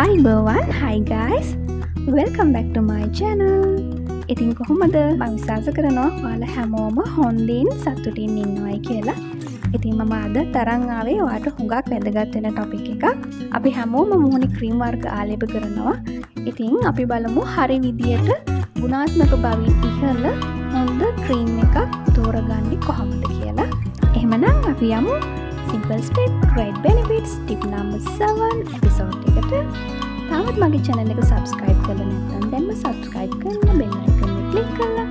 අයිබෝවන් hi guys welcome බැක්ට මයි channel ඉතින් කොහොමද මවිශවාස කරනවා වාල හැමෝම හොන්දින් සතුටින් ඉන්නවයි කියලා. ඉතින් මම අද තරංආවේ වාට හුඟක් වැදගත්වෙන ටොපික් එක අපි හැමෝම මුහුණි ක්‍රීම් වර්ග ආලෙප කරනවා. ඉතින් අපි බලමු හරි විදියට ගුණාත්මක බවින් ඉහල්ල හොන්ද ක්‍රීම් එකක් තෝරගන්නේ කොහොමද කියලා. එහෙමනම් අපි යමු simple state grade benefits tip number 7 episode එකට තාමත් මගේ චැනල එක සබස්ක්‍රයිබ් කල නැත්තම් දැන්ම සබස්ක්‍රයිබ් කරන්න බෙල්ලයිකන්න කලික් කරලා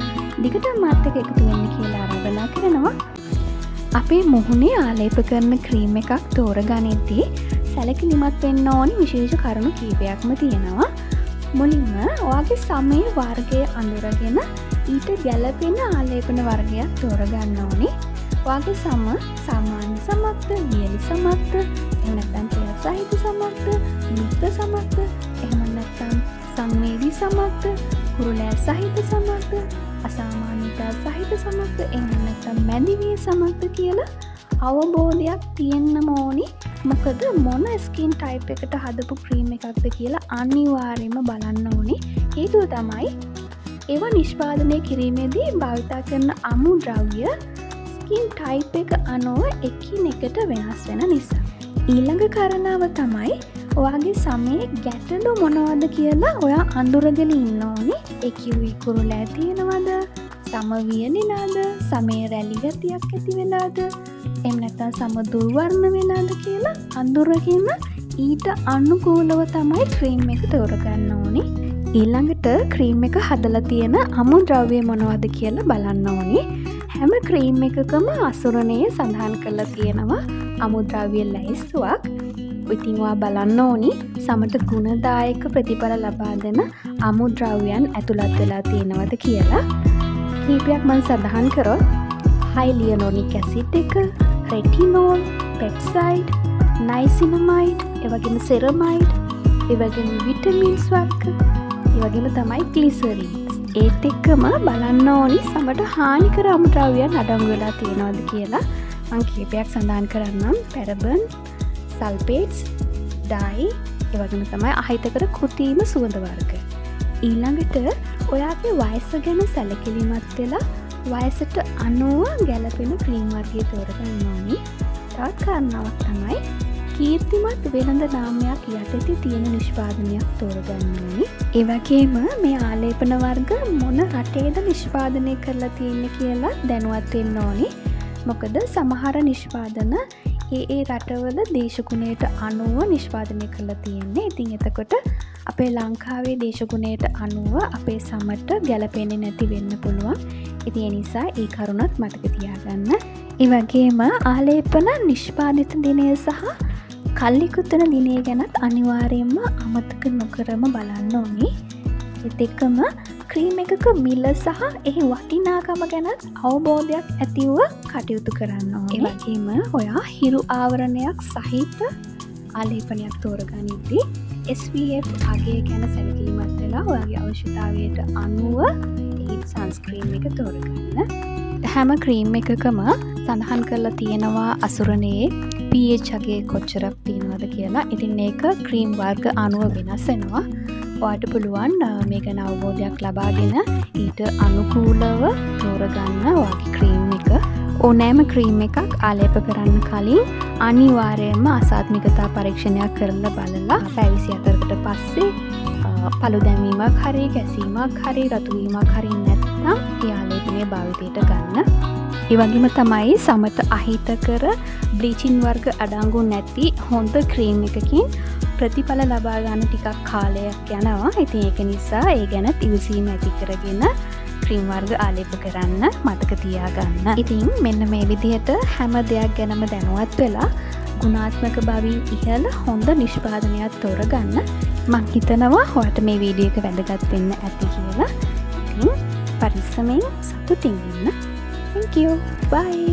දිගට මාත් එක එකතු වෙන්න කියලා ආරාධනා කරනවා. අපේ මුහුණේ ආලේප කරන ක්‍රීම් එකක් තෝර ගනිද්දී සැලකිලිමත් වෙන්න ඕනි විශේෂ කරුණු කීපයක්ම තියෙනවා. මුලින්ම ඔයාගේ සමය වර්ගය අඳුරගෙන ඊට ගැලපෙන ආලේපන වර්ගයක් තෝරගන්න ඕනේ. වගේ සම සාමාන්‍ය සමක්ද වියලි සමක්ද එනතන් තෙල් සහිත සමක්ද මුක්ත සමක්ද එහමනත්තම් සංවේදී සමක්ද කුරුලෑ සහිත සමක්ද අසාමාන්‍යතා සහිත සමක්ද එහනත්තම් මැදිවිය සමක්ද කියලා අවබෝධයක් තියෙන්න්න මෝනි මොකද මොන ස්කින් ටයිප් එකට හදපු ක්‍රීම් එකක්ද කියලා අනිවාර්යම බලන්න ඕනි. හේතුව තමයි ඒවා නිෂ්පාදනය කිරීමේදී භාවිතා කරන අමු ද්‍රව්‍ය ස්කින් ටයිප් එක අනුව එකින් එකට වෙනස් වෙන නිසා. ඊළඟ කරනාව තමයි ඔයාගේ සමේ ගැටලු මොනවද කියලා ඔයා අඳුරගෙන ඉන්න ඕනි එකවී කුරුල ඇතියෙනවද සමවියනිලාද සමේ රැලිගතියක් ඇති වෙලාද එමනැතා සම දුර්වර්ණ වෙලාද කියලා අඳුරගන්න ඊට අනුකූලව තමයි ක්‍රීම් එක තෝරගන්න ඕනි. ඊළඟට ක්‍රීම් එක හදල තියෙන අමු ද්‍රව්‍ය මොනවද කියලා බලන්න ඕනි. හැම ක්‍රීම් එකකම අසුරණයේ සඳහන් කරලා තියෙනවා. අමුද්‍රාවියල් ලැයිස්තුවක් ඉතිංවා බලන්න ඕනි. සමට ගුණදායක ප්‍රතිඵල ලබා දෙන අමුද්‍රව්‍යයන් ඇතුළත් වෙලා තියෙනවද කියලා. කීපයක් මන් සඳහන් කරොත් හයිලියනෝනි කැසිට් එක රෙටිනෝල් පෙප්සයිඩ් නයිසිනමයිඩ් එවගේම සෙරමයිඩ් එවගෙන විටමින්ස් වර්ක ඒවගේම තමයි ගලිසරීන්. ඒත් එක්කම බලන්න ඕනි සමට හානිකර අමුද්‍රව්‍යයන් අඩංගු වෙලා තියෙනවද කියලා. මං කීපයක් සඳහන් කරන්නම්. පැරබන් සල්පේට්ස් ඩයි එවගම තමයි අහිතකර කෘතිීම සුවඳවර්ග ඊළඟට ඔයාගේ වයස ගැන සැලකිලිමත් වෙලා වයසට අනුව ගැලපෙන ක්‍රීම්වර්ගේ තෝරගන්න ඕනි තවත් කාරණාවක් තමයි කීර්තිමත් වෙළඳ නාමයක් යටති තියෙන නිෂ්පාදනයක් තෝරගන්නනි ඒවගේම මේ ආලේපන වර්ග මොන රටේද නිෂ්පාදනය කරලා තියෙන කියලා දැනුවත්වෙන්න ඕනි. මොකද සමහර නිෂ්පාදන ඒ ඒ රටවල දේශකුණයට අනුව නිෂ්පාදනය කරලා තියෙන්නේ. ඉතින් එතකොට අපේ ලංකාවේ දේශගුණයට අනුව අපේ සමට ගැලපෙන්නේ නැති වෙන්න පුළුවන්. ඉති නිසා ඒ කරුණත් මතක තියාගන්න. ඉවගේම ආලේපන නිෂ්පාධිත දිනය සහ කල්ලිකුත්තන දිනේ ගැනත් අනිවාරයෙන්ම අමතක නොකරම බලන්න ඕනි. එතෙක්කම ක්‍රීම් එකක මිල්ල සහ එහි වටිනාකම ගැනත් අවබෝධයක් ඇතිව්ව කටයුතු කරන්න ඒවගේම ඔයා හිරු ආවරණයක් සහිත ආලේපනයක් තෝරගනිද්දී SVF අගේ ගැන සැලකීමත් වෙලා ඔයාගේ අවශ්‍යතාවයට අනුව ඒ සංස්ක්‍රීම් එක තෝරගන්න. හැම ක්‍රීම් එකකම සඳහන් කරලා තියෙනවා අසුරණයේ පගේ කොච්චරක් තියෙනවද කියලා. ඉතින් ඒක ක්‍රීම් වර්ග අනුව වෙනස්සෙනවා වාට පුළුවන් මේ ගැන අවබෝධයක් ලබාගෙන ඊට අනුකූලව තෝරගන්න වගේ ක්‍රීම් එක. ඕනෑම ක්‍රීම් එකක් ආලේප කරන්න කලින් අනිවාරයෙන්ම අසාත්මිකතා පරීක්ෂණයක් කරලා බලලා පැවිසි අතරකට පස්සේ පළු දැමීමක් හරි ගැසීමක් හරි රතුවීමක් හරි නැත්නම් යාලේපනය භාවිතයට ගන්න. ඒවගේම තමයි සමත අහිත කර බ්ලිචින් වර්ග අඩංගු නැති හොඳ ක්‍රීම් එකකින් ප්‍රතිඵල ලබාගන්න ටිකක් කාලයක් යනවා. ඉතින් ඒක නිසා ඒ ගැනත් ඉවසීම ඇති කරගෙන ක්‍රීම් වර්ග ආලෙප කරන්න මතක තියාගන්න. ඉතින් මෙන්න මේ විදිහට හැම දෙයක් ගැනම දැනුවත් වෙලා ගුණාත්මක බවින් ඉහල හොඳ නිෂ්පාදනයක් තෝරගන්න මං හිතනවා හොට මේ වීඩියක වැදගත් වෙන්න ඇති කියලා. పరిశ్రమే సత్తు తింగిన్న థ్యాంక్ యూ బాయ్